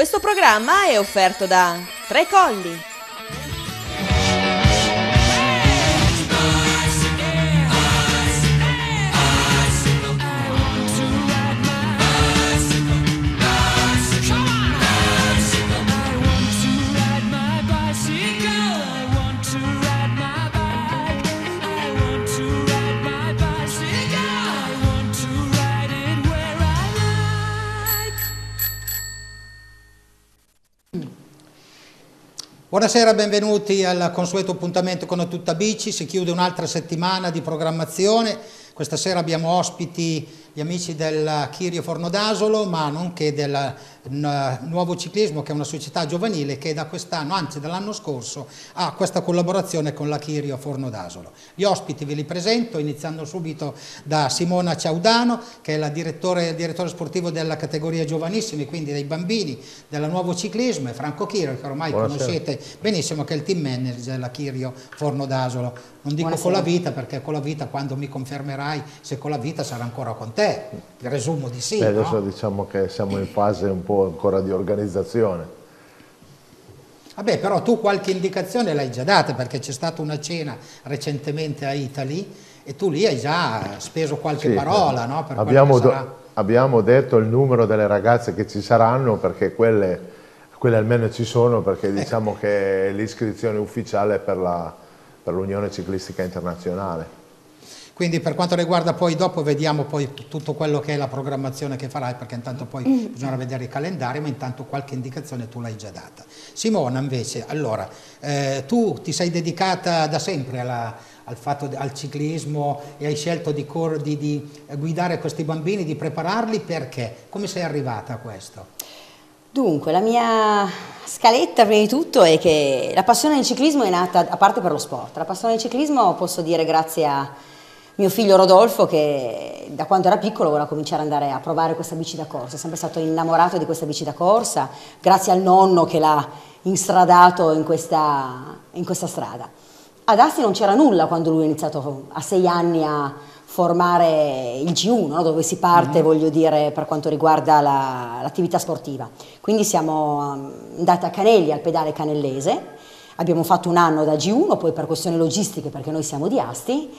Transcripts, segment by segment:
Questo programma è offerto da Tre Colli. Buonasera, benvenuti al consueto appuntamento con Tutta Bici, si chiude un'altra settimana di programmazione, questa sera abbiamo ospiti gli amici del Chirio Fornodasolo, ma nonché del Nuovo Ciclismo, che è una società giovanile che da quest'anno, anzi dall'anno scorso, ha questa collaborazione con la Chirio Fornodasolo. Gli ospiti ve li presento, iniziando subito da Simona Ciaudano, che è la direttore, direttore sportivo della categoria giovanissimi, quindi dei bambini del Nuovo Ciclismo, e Franco Chirio, che ormai Buonasera. conoscete benissimo, che è il team manager della Chirio Fornodasolo. Non dico Buonasera. con la vita, perché con la vita, quando mi confermerai se con la vita sarà ancora con te presumo di sì. Beh, adesso no? diciamo che siamo in fase un po' ancora di organizzazione. Vabbè, però tu qualche indicazione l'hai già data perché c'è stata una cena recentemente a Italy e tu lì hai già speso qualche sì, parola, no? abbiamo, sarà... abbiamo, detto il numero delle ragazze che ci saranno perché quelle, quelle almeno ci sono perché ecco. diciamo che l'iscrizione ufficiale per l'Unione per Ciclistica Internazionale. Quindi per quanto riguarda poi dopo vediamo poi tutto quello che è la programmazione che farai perché intanto poi mm. bisogna vedere i calendari ma intanto qualche indicazione tu l'hai già data. Simona invece, allora, eh, tu ti sei dedicata da sempre alla, al, fatto, al ciclismo e hai scelto di, di, di guidare questi bambini, di prepararli perché? Come sei arrivata a questo? Dunque, la mia scaletta prima di tutto è che la passione del ciclismo è nata, a parte per lo sport, la passione del ciclismo posso dire grazie a mio figlio Rodolfo che da quando era piccolo voleva cominciare ad andare a provare questa bici da corsa, è sempre stato innamorato di questa bici da corsa, grazie al nonno che l'ha instradato in questa, in questa strada. Ad Asti non c'era nulla quando lui ha iniziato a sei anni a formare il G1, no? dove si parte, mm -hmm. voglio dire, per quanto riguarda l'attività la, sportiva. Quindi siamo um, andati a Canelli, al pedale canellese, abbiamo fatto un anno da G1, poi per questioni logistiche, perché noi siamo di Asti,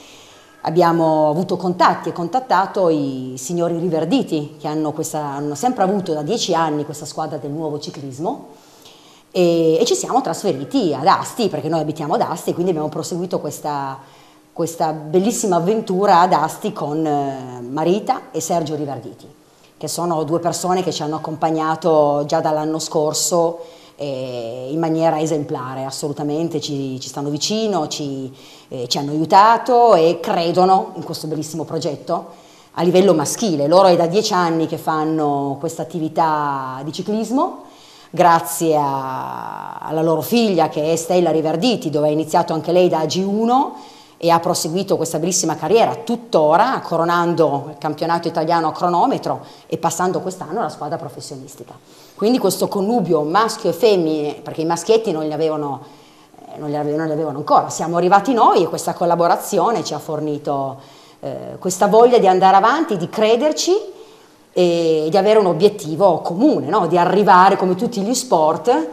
Abbiamo avuto contatti e contattato i signori Riverditi che hanno, questa, hanno sempre avuto da dieci anni questa squadra del nuovo ciclismo e, e, ci siamo trasferiti ad Asti perché noi abitiamo ad Asti e quindi abbiamo proseguito questa, questa bellissima avventura ad Asti con eh, Marita e Sergio Riverditi che sono due persone che ci hanno accompagnato già dall'anno scorso eh, in maniera esemplare, assolutamente, ci, ci stanno vicino, ci, eh, ci, hanno aiutato e credono in questo bellissimo progetto a livello maschile. Loro è da dieci anni che fanno questa attività di ciclismo, grazie a, alla loro figlia che è Stella Riverditi, dove ha iniziato anche lei da G1 e ha proseguito questa bellissima carriera tuttora, coronando il campionato italiano a cronometro e passando quest'anno alla squadra professionistica. Quindi questo connubio maschio e femmine, perché i maschietti non li avevano, eh, non li avevano, non li avevano ancora, siamo arrivati noi e questa collaborazione ci ha fornito eh, questa voglia di andare avanti, di crederci e di avere un obiettivo comune, no? di arrivare come tutti gli sport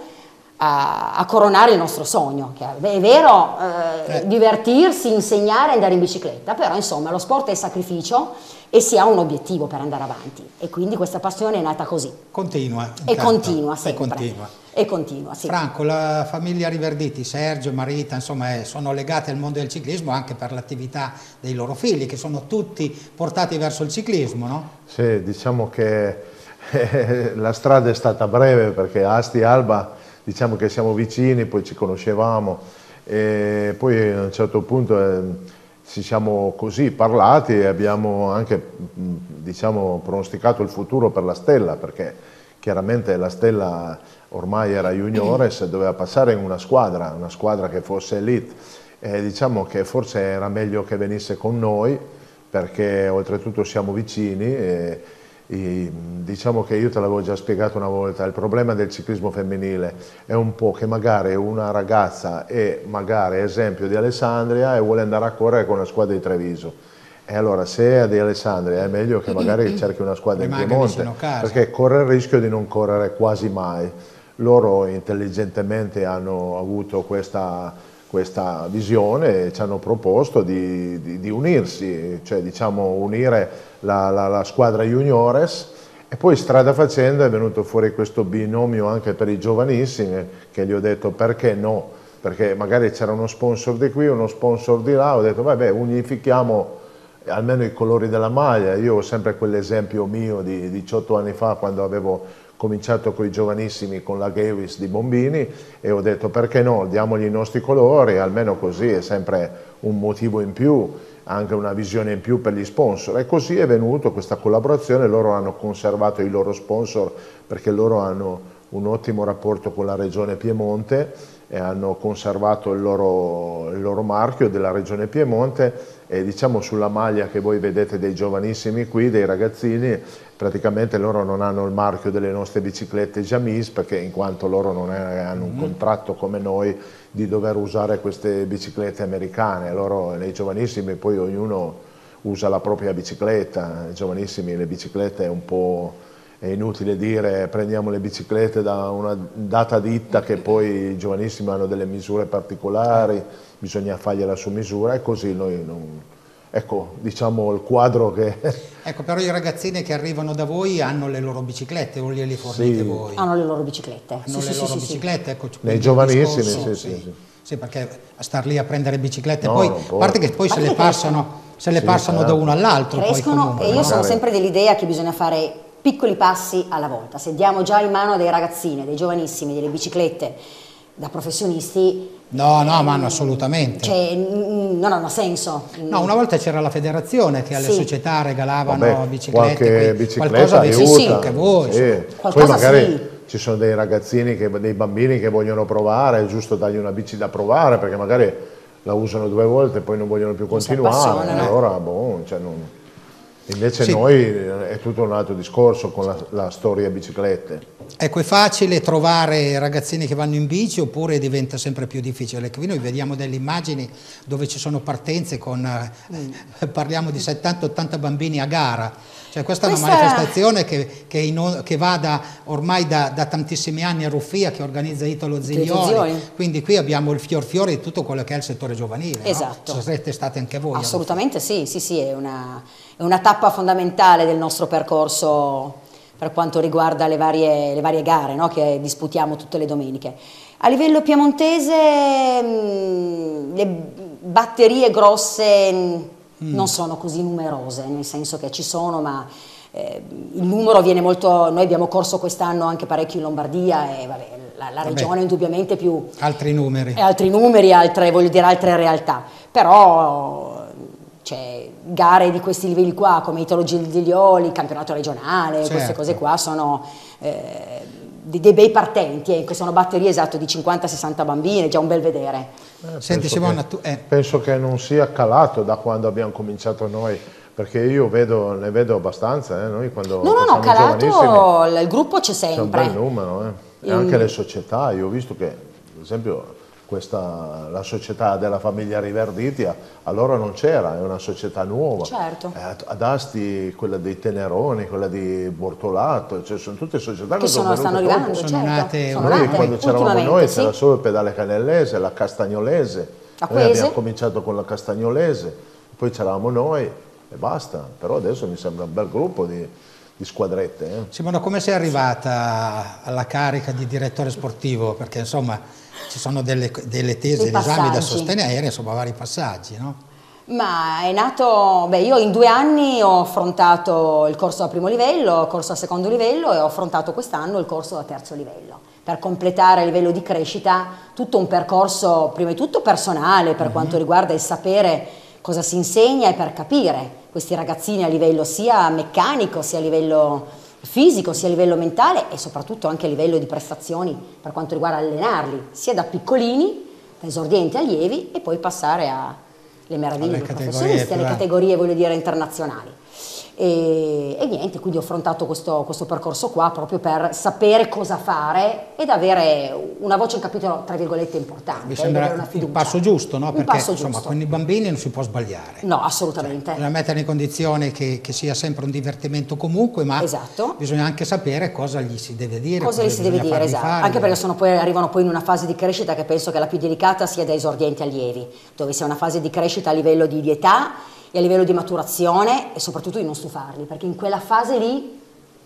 a, a, coronare il nostro sogno. Che è vero eh, eh. divertirsi, insegnare, andare in bicicletta, però insomma lo sport è sacrificio e si ha un obiettivo per andare avanti e quindi questa passione è nata così. Continua. E continua sempre. E continua. E continua, sì. Franco, la famiglia Riverditi, Sergio, Marita, insomma, è, sono legati al mondo del ciclismo anche per l'attività dei loro figli, che sono tutti portati verso il ciclismo, no? Sì, diciamo che eh, la strada è stata breve perché Asti Alba diciamo che siamo vicini, poi ci conoscevamo e poi a un certo punto eh, ci siamo così parlati e abbiamo anche diciamo, pronosticato il futuro per la Stella perché chiaramente la Stella ormai era juniores doveva passare in una squadra, una squadra che fosse elite. E diciamo che forse era meglio che venisse con noi perché oltretutto siamo vicini e, diciamo che io te l'avevo già spiegato una volta, il problema del ciclismo femminile è un po' che magari una ragazza è magari esempio di Alessandria e vuole andare a correre con la squadra di Treviso E allora se a Di Alessandri è meglio che magari cerchi una squadra in Piemonte, perché corre il rischio di non correre quasi mai. Loro intelligentemente hanno avuto questa, questa visione ci hanno proposto di, di, di unirsi, cioè diciamo unire la, la, la squadra juniores. E poi strada facendo è venuto fuori questo binomio anche per i giovanissimi che gli ho detto perché no, perché magari c'era uno sponsor di qui, uno sponsor di là, ho detto vabbè unifichiamo almeno i colori della maglia, io ho sempre quell'esempio mio di 18 anni fa quando avevo cominciato con i giovanissimi con la Gavis di Bombini e ho detto perché no, diamogli i nostri colori, almeno così è sempre un motivo in più anche una visione in più per gli sponsor. E così è venuto questa collaborazione, loro hanno conservato i loro sponsor perché loro hanno un ottimo rapporto con la regione Piemonte e hanno conservato il loro, il loro marchio della regione Piemonte e diciamo sulla maglia che voi vedete dei giovanissimi qui, dei ragazzini, praticamente loro non hanno il marchio delle nostre biciclette Jamis perché in quanto loro non è, hanno un mm-hmm. contratto come noi di dover usare queste biciclette americane, loro nei giovanissimi poi ognuno usa la propria bicicletta, nei giovanissimi le biciclette è un po' è inutile dire prendiamo le biciclette da una data ditta che poi i giovanissimi hanno delle misure particolari, bisogna fargliela su misura e così noi non, ecco, diciamo il quadro che... Ecco, però i ragazzini che arrivano da voi hanno le loro biciclette o glieli fornite sì. voi? Hanno le loro biciclette. Hanno sì, le sì, loro biciclette, ecco. Nei giovanissimi, sì, sì, sì. perché star lì a prendere biciclette, no, poi, a parte che poi se le passano, se le passano certo. da uno all'altro. Crescono e io magari. sono sempre dell'idea che bisogna fare piccoli passi alla volta. Se diamo già in mano a dei ragazzini, dei giovanissimi, delle biciclette da professionisti. No, no, ma hanno assolutamente. Cioè, non hanno senso. No, una volta c'era la federazione che alle sì. società regalavano Vabbè, biciclette. Qualche bicicletta qualcosa aiuta. Sì, anche voi. Sì. Poi magari sì. ci sono dei ragazzini, che, dei bambini che vogliono provare, è giusto dargli una bici da provare perché magari la usano due volte e poi non vogliono più continuare. Allora, boh, cioè non... Invece sì. noi eh, è tutto un altro discorso con la, la, storia biciclette. Ecco, è facile trovare ragazzini che vanno in bici oppure diventa sempre più difficile? Qui noi vediamo delle immagini dove ci sono partenze con, mm. parliamo di 70-80 bambini a gara. Cioè questa, questa, è una manifestazione che, che, in, che va da, ormai da, da, tantissimi anni a Ruffia, che organizza Italo Ziglioli, quindi qui abbiamo il fior fiore di tutto quello che è il settore giovanile. Esatto. No? Siete state anche voi? Assolutamente sì, sì, sì, è una, è una tappa fondamentale del nostro percorso per quanto riguarda le varie, le varie gare no? che disputiamo tutte le domeniche. A livello piemontese mh, le batterie grosse mm. non sono così numerose, nel senso che ci sono, ma eh, il numero viene molto... Noi abbiamo corso quest'anno anche parecchio in Lombardia e vabbè, la, la regione vabbè, indubbiamente più... Altri numeri. Altri numeri, altre, voglio dire, altre realtà. Però cioè, gare di questi livelli qua, come Italo Giglioli, campionato regionale, certo. queste cose qua sono... Eh, dei bei partenti, ecco, sono batterie esatto di 50-60 bambini, è già un bel vedere. Eh, Senti Simona, tu... Eh. Penso che non sia calato da quando abbiamo cominciato noi, perché io vedo, ne vedo abbastanza, eh, noi quando No, no, no, calato il gruppo c'è sempre. C'è un bel numero, eh. e anche le società, io ho visto che, ad esempio, questa, la società della famiglia Riverditia, allora non c'era, è una società nuova. Certo. Eh, ad Asti, quella dei Teneroni, quella di Bortolato, cioè sono tutte società che, che sono, stanno arrivando, sono certo. nate, sono noi nate quando c'eravamo noi sì. c'era solo il pedale canellese, la castagnolese. Noi abbiamo cominciato con la castagnolese, poi c'eravamo noi e basta, però adesso mi sembra un bel gruppo di, di squadrette. Eh. Simona, come sei arrivata alla carica di direttore sportivo? Perché insomma ci sono delle, delle tesi, degli esami da sostenere, insomma vari passaggi, no? Ma è nato, beh io in due anni ho affrontato il corso a primo livello, il corso a secondo livello e ho affrontato quest'anno il corso a terzo livello per completare a livello di crescita tutto un percorso prima di tutto personale per uh mhm. -huh. quanto riguarda il sapere cosa si insegna e per capire questi ragazzini a livello sia meccanico sia a livello fisico sia a livello mentale e soprattutto anche a livello di prestazioni per quanto riguarda allenarli, sia da piccolini, da esordienti allievi e poi passare alle meraviglie dei professionisti, alle categorie voglio dire internazionali. E, e, niente, quindi ho affrontato questo, questo, percorso qua proprio per sapere cosa fare ed avere una voce in capitolo, tra virgolette, importante. Mi sembra il passo giusto, no? Perché passo insomma, giusto. con i bambini non si può sbagliare. No, assolutamente. Cioè, bisogna mettere in condizione che, che, sia sempre un divertimento comunque, ma esatto. bisogna anche sapere cosa gli si deve dire. Cosa, gli si deve dire, esatto. Fare. Anche perché poi, arrivano poi in una fase di crescita che penso che la più delicata sia da esordienti allievi, dove sia una fase di crescita a livello di, di età e a livello di maturazione e soprattutto di non stufarli, perché in quella fase lì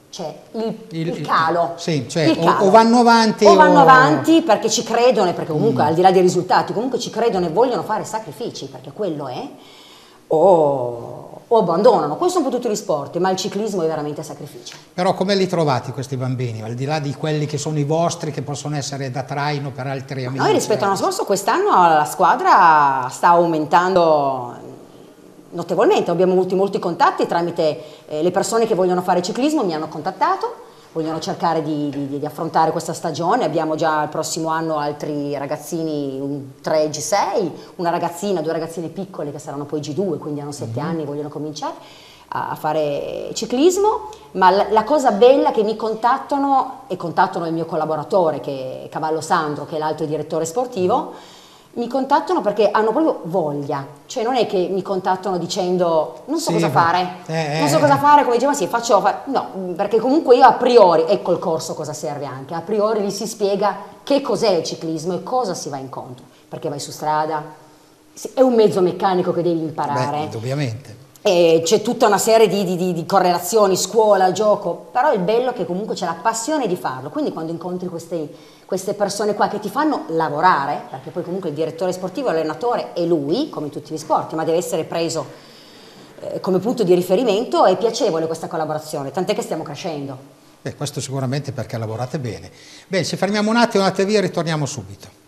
c'è il, il, il calo. Sì, cioè, il calo. O, o, vanno avanti o vanno avanti perché ci credono, perché comunque mm. al di là dei risultati, comunque ci credono e vogliono fare sacrifici, perché quello è, o, o abbandonano. Questo sono un po' tutti gli sport, ma il ciclismo è veramente sacrificio. Però come li trovate questi bambini, al di là di quelli che sono i vostri, che possono essere da traino per altri amici? Noi rispetto all'anno scorso, quest'anno la squadra sta aumentando notevolmente, abbiamo avuto molti contatti tramite eh, le persone che vogliono fare ciclismo, mi hanno contattato, vogliono cercare di, di, di, affrontare questa stagione, abbiamo già il prossimo anno altri ragazzini, un 3 G6, una ragazzina, due ragazzine piccole che saranno poi G2, quindi hanno 7 mm-hmm. anni e vogliono cominciare a fare ciclismo, ma la, la, cosa bella che mi contattano e contattano il mio collaboratore che è Cavallo Sandro, che è l'altro direttore sportivo, mi contattano perché hanno proprio voglia, cioè non è che mi contattano dicendo non so sì, cosa fare, eh, non so cosa fare, come diceva sì, faccio, fa... no, perché comunque io a priori, ecco il corso cosa serve anche, a priori gli si spiega che cos'è il ciclismo e cosa si va incontro, perché vai su strada, è un mezzo meccanico che devi imparare. Beh, ovviamente. E c'è tutta una serie di, di, di, correlazioni, scuola, gioco, però il bello è che comunque c'è la passione di farlo, quindi quando incontri questi queste persone qua che ti fanno lavorare, perché poi comunque il direttore sportivo, l'allenatore è lui, come in tutti gli sport, ma deve essere preso eh, come punto di riferimento, è piacevole questa collaborazione, tant'è che stiamo crescendo. Beh, questo sicuramente perché lavorate bene. Bene, ci fermiamo un attimo, andate via e ritorniamo subito.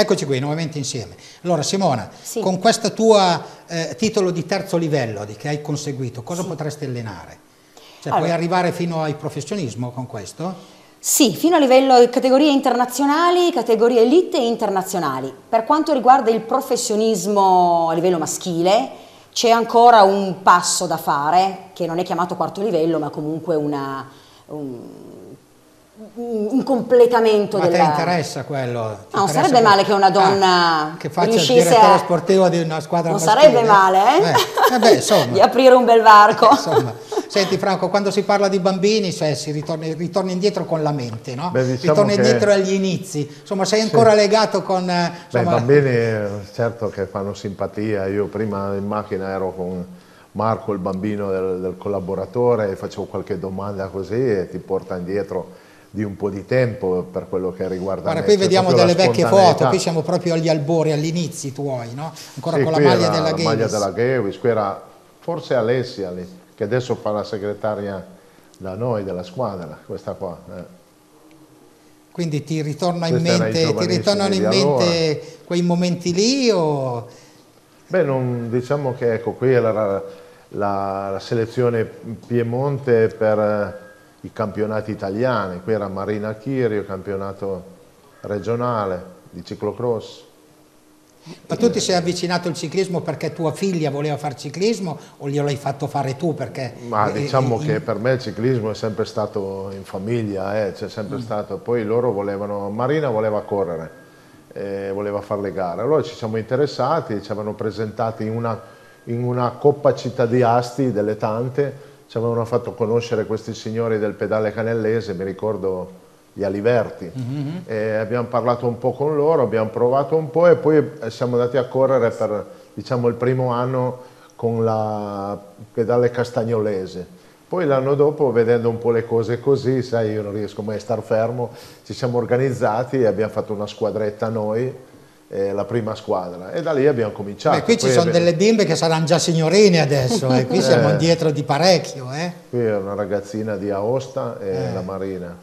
Eccoci qui, nuovamente insieme. Allora Simona, sì. con questo tuo eh, titolo di terzo livello che hai conseguito, cosa sì. potresti allenare? Cioè allora, puoi arrivare fino al professionismo con questo? Sì, fino a livello di categorie internazionali, categorie elite e internazionali. Per quanto riguarda il professionismo a livello maschile, c'è ancora un passo da fare, che non è chiamato quarto livello, ma comunque una, un, un completamento Ma della... ti interessa quello? no, non sarebbe male che una donna ah, che faccia il direttore a... sportivo di una squadra non maschile. sarebbe male, eh? eh beh, insomma. di aprire un bel varco. insomma. Senti Franco, quando si parla di bambini cioè, si ritorna, ritorna, indietro con la mente, no? Beh, diciamo ritorna che... indietro agli inizi, insomma sei ancora sì. legato con... Eh, insomma... Beh, i bambini certo che fanno simpatia, io prima in macchina ero con Marco, il bambino del, del collaboratore, e facevo qualche domanda così e ti porta indietro di un po' di tempo per quello che riguarda Guarda, me. qui vediamo delle vecchie foto, qui siamo proprio agli albori, agli inizi tuoi, no? Ancora sì, con la maglia della Gavis. La maglia della Gavis, qui era forse Alessia lì, che adesso fa la segretaria da noi, della squadra, questa qua. Eh. Quindi ti, ritorna in mente, ti ritornano in mente quei momenti lì o... Beh, non, diciamo che ecco, qui era la, la, la selezione Piemonte per i campionati italiani, qui era Marina Chirio, campionato regionale di ciclocross. Ma tu ti sei avvicinato al ciclismo perché tua figlia voleva fare ciclismo o glielo hai fatto fare tu? Perché, Ma diciamo in... che per me il ciclismo è sempre stato in famiglia, eh, c'è sempre mm. stato. Poi loro volevano, Marina voleva correre, eh, voleva fare le gare. Allora ci siamo interessati, ci avevano presentati in una, in una Coppa Città di Asti, delle tante, ci avevano fatto conoscere questi signori del pedale canellese, mi ricordo gli Aliverti. Mm -hmm. abbiamo parlato un po' con loro, abbiamo provato un po' e poi siamo andati a correre per diciamo, il primo anno con la pedale castagnolese. Poi l'anno dopo, vedendo un po' le cose così, sai, io non riesco mai a star fermo, ci siamo organizzati e abbiamo fatto una squadretta noi, eh, la prima squadra e da lì abbiamo cominciato. Beh, qui Poi ci sono abbiamo... delle bimbe che saranno già signorine adesso e eh. qui siamo indietro di parecchio. Eh? Qui è una ragazzina di Aosta e eh. la Marina.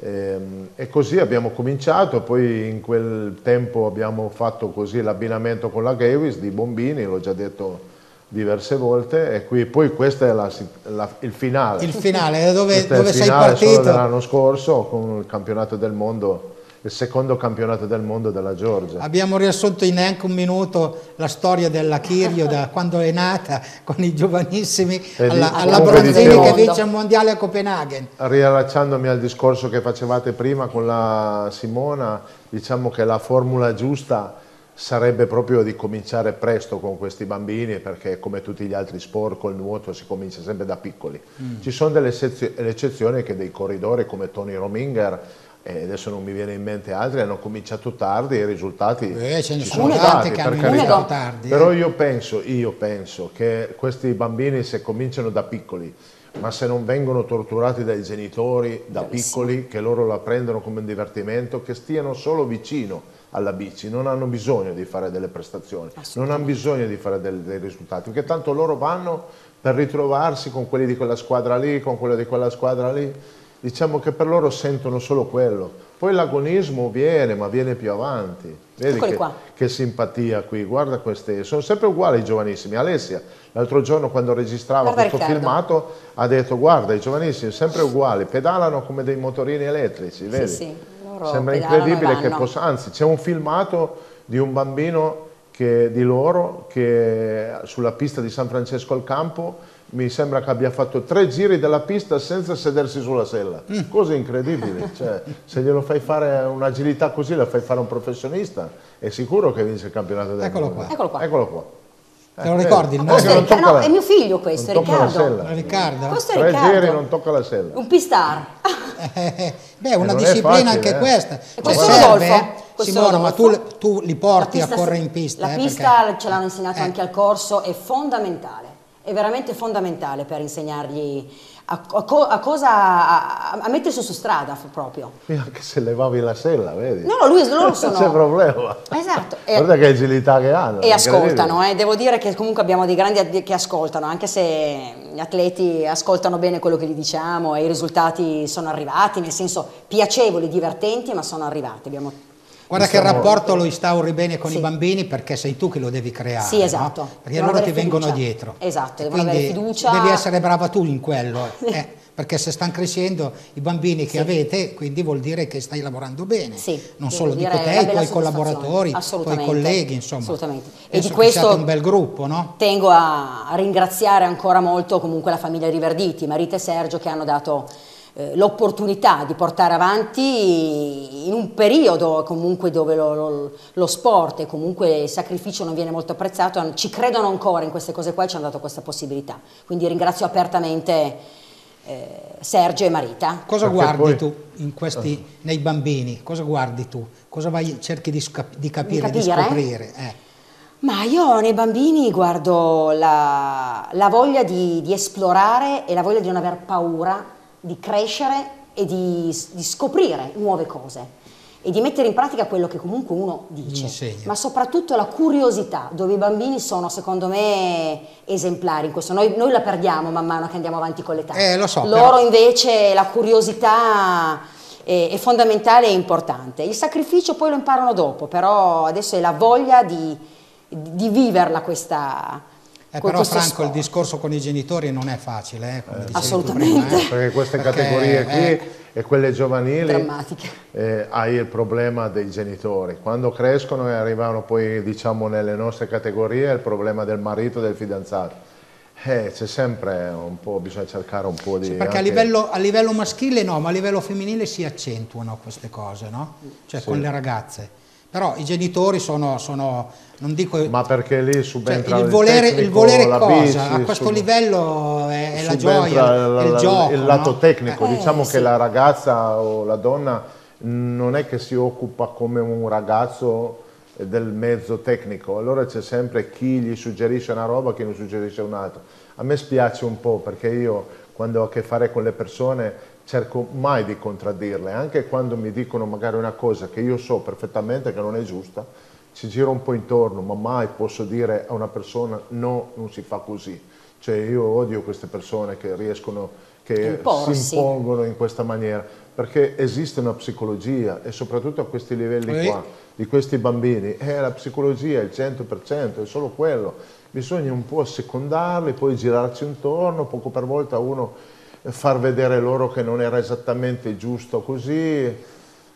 E, ehm, e, così abbiamo cominciato, poi in quel tempo abbiamo fatto così l'abbinamento con la Gavis di Bombini, l'ho già detto diverse volte e qui, poi questo è la, la, il finale. Il finale, dove, dove sei partito? l'anno scorso con il campionato del mondo il secondo campionato del mondo della Georgia. Abbiamo riassunto in neanche un minuto la storia della Kirio da quando è nata con i giovanissimi alla, alla Bronzini che vince il mondiale a Copenaghen. Riallacciandomi al discorso che facevate prima con la Simona, diciamo che la formula giusta sarebbe proprio di cominciare presto con questi bambini perché come tutti gli altri sport col nuoto si comincia sempre da piccoli. Mm. Ci sono delle eccezioni che dei corridori come Tony Rominger e adesso non mi viene in mente altri, hanno cominciato tardi e i risultati eh, ce ne sono tanti che hanno iniziato tardi. Però eh. io penso, io penso che questi bambini se cominciano da piccoli ma se non vengono torturati dai genitori da Bellissimo. piccoli, che loro la prendono come un divertimento, che stiano solo vicino alla bici, non hanno bisogno di fare delle prestazioni, non hanno bisogno di fare dei, dei risultati, perché tanto loro vanno per ritrovarsi con quelli di quella squadra lì, con quello di quella squadra lì, diciamo che per loro sentono solo quello. Poi l'agonismo viene, ma viene più avanti. Vedi che, che, simpatia qui, guarda queste, sono sempre uguali i giovanissimi. Alessia, l'altro giorno quando registrava guarda questo Riccardo. filmato, ha detto guarda i giovanissimi sempre uguali, pedalano come dei motorini elettrici, vedi? Sì, sì. Sembra incredibile che possa, anzi c'è un filmato di un bambino che, di loro che sulla pista di San Francesco al Campo mi sembra che abbia fatto tre giri della pista senza sedersi sulla sella. Mm. Cosa incredibile. Cioè, se glielo fai fare un'agilità così, la fai fare a un professionista, è sicuro che vince il campionato del Eccolo mondo. Qua. Eccolo qua. Eccolo qua. Te lo ricordi? Il questo è, no, è mio figlio questo, Riccardo. Riccardo. Questo è Tre Riccardo. giri non tocca la sella. Un pistar. Eh, beh, una disciplina facile, anche eh. questa. E questo cioè, serve, Questo Simona, ma tu, tu, li porti a correre in pista. La eh, pista perché... ce l'hanno insegnato Eh. anche al corso, è fondamentale. È veramente fondamentale per insegnargli a, a a cosa, a, a mettersi su strada proprio. E Anche se levavi la sella, vedi? No, no, lui, loro sono... Non c'è problema. Esatto. E- Guarda che agilità che hanno. E ascoltano, eh. devo dire che comunque abbiamo dei grandi che ascoltano, anche se gli atleti ascoltano bene quello che gli diciamo e i risultati sono arrivati, nel senso piacevoli, divertenti, ma sono arrivati. Abbiamo... Guarda che il Siamo- rapporto lo instauri bene con Sì. i bambini perché sei tu che lo devi creare. Sì, esatto. no? Perché Devono loro ti avere vengono fiducia. dietro. Esatto, devono avere fiducia. Devi essere brava tu in quello. eh, perché se stanno crescendo i bambini che Sì. avete, quindi vuol dire che stai lavorando bene. Sì, non solo dico te, i tuoi collaboratori, i tuoi colleghi, insomma. Assolutamente. E di questo un bel gruppo, no? tengo a a ringraziare ancora molto comunque la famiglia Riverditi, Marita e Sergio che hanno dato eh, l'opportunità di portare avanti in un periodo comunque dove lo, lo- lo sport e comunque il sacrificio non viene molto apprezzato, ci credono ancora in queste cose qua e ci hanno dato questa possibilità. Quindi ringrazio apertamente eh, Sergio e Marita. Cosa Perché guardi poi- tu in questi, nei bambini? Cosa guardi tu? Cosa vai, cerchi di, scap- di capire, di, capire? scoprire? Eh. Ma io nei bambini guardo la, la voglia di, di esplorare e la voglia di non aver paura, di crescere e di, di scoprire nuove cose e di mettere in pratica quello che comunque uno dice, insegna. ma soprattutto la curiosità, dove i bambini sono secondo me esemplari in questo. Noi, noi la perdiamo man mano che andiamo avanti con l'età. Eh, lo so, Loro però- invece la curiosità è, è fondamentale e importante. Il sacrificio poi lo imparano dopo, però adesso è la voglia di, di viverla questa... Eh, però Franco il sport. discorso con i genitori non è facile, eh, tu Assolutamente. prima, eh. Perché queste Perché, categorie qui eh, e quelle giovanili eh, hai il problema dei genitori. Quando crescono e arrivano poi diciamo nelle nostre categorie è il problema del marito e del fidanzato. Eh, c'è sempre un po', bisogna cercare un po' di... Sì, perché a anche- livello, a livello maschile no, ma a livello femminile si accentuano queste cose, no? Cioè Sì. con le ragazze. Però i genitori sono, sono non dico... Ma perché lì cioè, subentra il volere, il tecnico, volere la cosa? bici, a questo sub- livello è, è la gioia, il, è il gioco. il lato no? tecnico, Eh, diciamo sì. che la ragazza o la donna non è che si occupa come un ragazzo del mezzo tecnico, allora c'è sempre chi gli suggerisce una roba, chi ne suggerisce un'altra. A me spiace un po' perché io quando ho a che fare con le persone cerco mai di contraddirle, anche quando mi dicono magari una cosa che io so perfettamente che non è giusta, ci giro un po' intorno, ma mai posso dire a una persona no, non si fa così. Cioè io odio queste persone che riescono, che Imporsi. si impongono in questa maniera, perché esiste una psicologia e soprattutto a questi livelli qua, di questi bambini, è la psicologia, il 100%, è solo quello. Bisogna un po' assecondarli, poi girarci intorno, poco per volta uno far vedere loro che non era esattamente giusto così.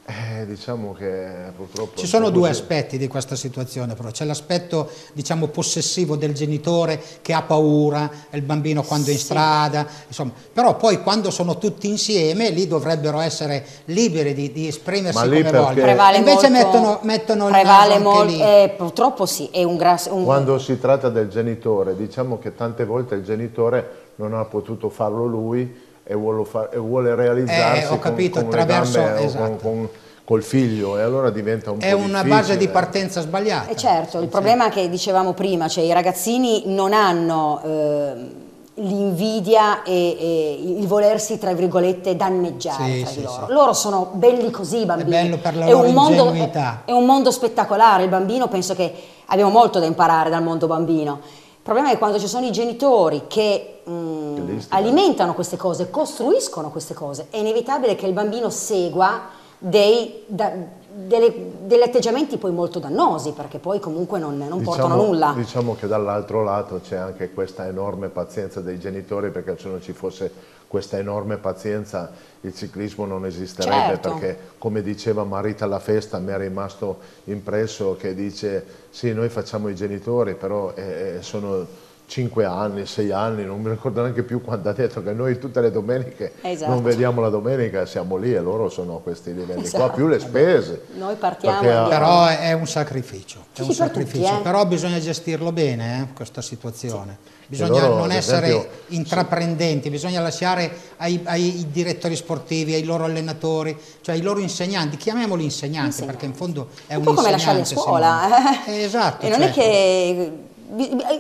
Eh, diciamo che purtroppo... Ci sono due aspetti di questa situazione però, c'è l'aspetto diciamo possessivo del genitore che ha paura, il bambino quando è in strada, insomma, però poi quando sono tutti insieme lì dovrebbero essere liberi di, di esprimersi come perché... vogliono. Prevale Invece molto, mettono, mettono il prevale naso anche lì. eh, purtroppo sì, è un grasso... Un... Quando si tratta del genitore, diciamo che tante volte il genitore non ha potuto farlo lui e vuole, far, e vuole realizzarsi Eh, ho capito, con, con attraverso- gambe esatto. con, con- col figlio e allora diventa un È po' una difficile. base di partenza sbagliata. Eh certo, il problema che dicevamo prima, cioè i ragazzini non hanno ehm, l'invidia e, e il volersi, tra virgolette, danneggiare Sì, tra sì, di loro. sì. Loro sono belli così i bambini. bello per la È loro un mondo, ingenuità. È, è un mondo spettacolare, il bambino penso che abbiamo molto da imparare dal mondo bambino. Il problema è quando ci sono i genitori che mm, li stimolano. alimentano queste cose, costruiscono queste cose, è inevitabile che il bambino segua dei, da- delle- degli atteggiamenti poi molto dannosi, perché poi comunque non, non portano Diciamo- nulla. Diciamo che dall'altro lato c'è anche questa enorme pazienza dei genitori perché se non ci fosse questa enorme pazienza il ciclismo non esisterebbe Certo. perché come diceva Marita alla festa mi è rimasto impresso che dice sì noi facciamo i genitori però eh, sono 5 anni, 6 anni, non mi ricordo neanche più quando ha detto che noi tutte le domeniche Esatto. non vediamo la domenica siamo lì e loro sono a questi livelli qua, Esatto. più le spese. Noi partiamo Perché. Però è un sacrificio, è Sì, un sì, per tutti, sacrificio. eh. però bisogna gestirlo bene eh, questa situazione. Bisogna loro, non essere esempio, intraprendenti, bisogna lasciare ai, ai direttori sportivi, ai loro allenatori, cioè ai loro insegnanti, chiamiamoli insegnanti, Insegnanti. perché in fondo è un un, po' come lasciarli a insegnante, scuola. Eh. Eh, esatto. E non cioè, è che bi- bi-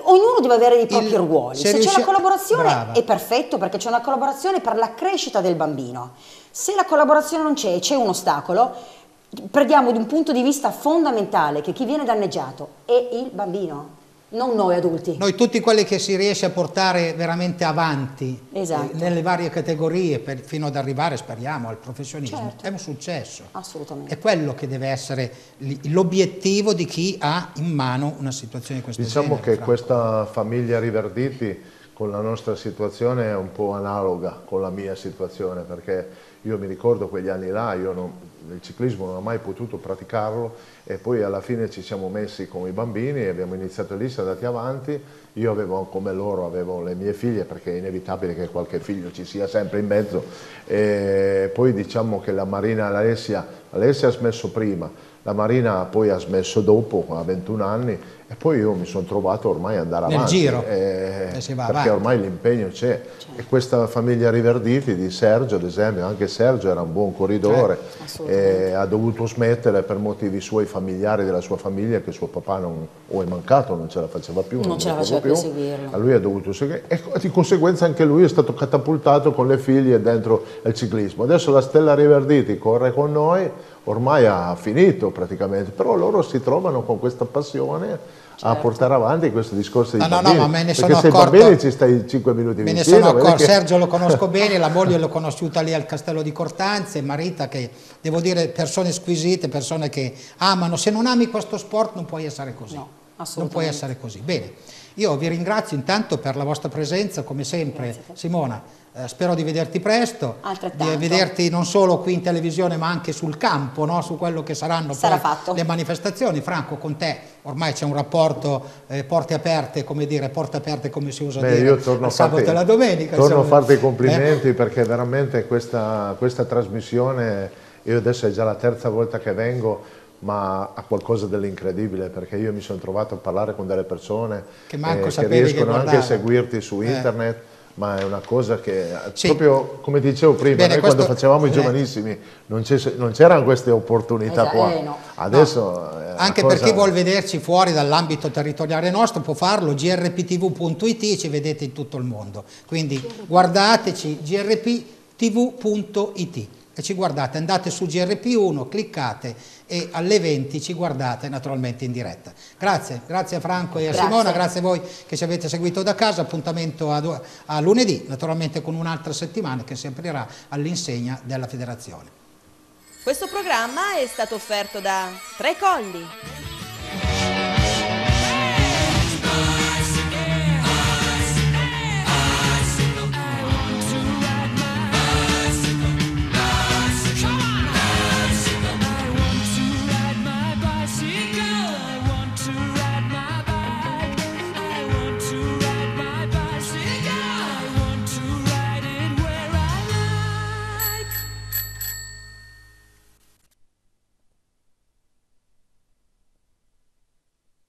ognuno deve avere i propri Il- ruoli. se Se, c'è una collaborazione Brava. è perfetto perché c'è una collaborazione per la crescita del bambino. Se la collaborazione non c'è e c'è un ostacolo, perdiamo di un punto di vista fondamentale che chi viene danneggiato è il bambino, non noi adulti. Noi tutti quelli che si riesce a portare veramente avanti Esatto. eh, nelle varie categorie per- fino ad arrivare, speriamo, al professionismo, Certo. è un successo. Assolutamente. È quello che deve essere l'obiettivo di chi ha in mano una situazione di questo Diciamo genere. che Franco. questa famiglia Riverditi con la nostra situazione è un po' analoga con la mia situazione perché io mi ricordo quegli anni là, io non- il ciclismo non ho mai potuto praticarlo e poi alla fine ci siamo messi con i bambini abbiamo iniziato lì, siamo andati avanti, io avevo come loro, avevo le mie figlie perché è inevitabile che qualche figlio ci sia sempre in mezzo. E poi diciamo che la Marina l'Alessia, Alessia ha smesso prima, la Marina poi ha smesso dopo, a 21 anni, e poi io mi sono trovato ormai ad andare Nel avanti. giro. eh, E si va perché avanti. ormai l'impegno c'è. E questa famiglia Riverditi di Sergio, ad esempio, anche Sergio era un buon corridore, Assolutamente. e ha dovuto smettere per motivi suoi familiari, della sua famiglia, che suo papà non, o è mancato, non ce la faceva più. Non mi ce la faceva più seguirlo. A lui ha dovuto seguire e di conseguenza anche lui è stato catapultato con le figlie dentro il ciclismo. Adesso la Stella Riverditi corre con noi, ormai ha finito praticamente, però loro si trovano con questa passione a portare avanti questo discorso di No, no, no, bambini. ma me ne sono perché se i accorto- bambini ci stai 5 minuti Me ne sono vedi accorto, che- Sergio lo conosco bene, la moglie l'ho conosciuta lì al castello di Cortanze, Marita che devo dire persone squisite, persone che amano, se non ami questo sport non puoi essere così. No, non puoi assolutamente. essere così. Bene, io vi ringrazio intanto per la vostra presenza, come sempre, Simona. Eh, spero di vederti presto, di vederti non solo qui in televisione ma anche sul campo, no? su quello che saranno Sarà poi fatto. le manifestazioni. Franco, con te ormai c'è un rapporto eh, porte aperte, come dire, porte aperte come si usa Beh, dire, io torno, il a farti, sabato e la domenica. torno a insomma. farti i Eh? complimenti perché veramente questa, questa trasmissione, io adesso è già la terza volta che vengo, ma ha qualcosa dell'incredibile perché io mi sono trovato a parlare con delle persone Che manco che sapevi che riescono anche a seguirti su Eh. Ma è una cosa che, Sì. proprio come dicevo prima, Bene, noi questo- quando facevamo i eh. giovanissimi non, c'erano queste opportunità Esatto, qua. eh, no. Adesso una Anche cosa- per chi vuol vederci fuori dall'ambito territoriale nostro può farlo, grptv.it ci vedete in tutto il mondo. Quindi guardateci grptv.it e ci guardate, andate su GRP1, cliccate e alle 20 ci guardate naturalmente in diretta. Grazie, grazie a Franco e a Grazie. Simona, grazie a voi che ci avete seguito da casa, appuntamento a, a lunedì, naturalmente con un'altra settimana che si aprirà all'insegna della federazione. Questo programma è stato offerto da Tre Colli.